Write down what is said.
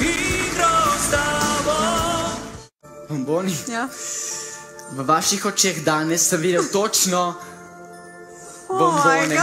igro s tabo. Boni, ja. v vaših očeh danes sem videl točno oh bombone.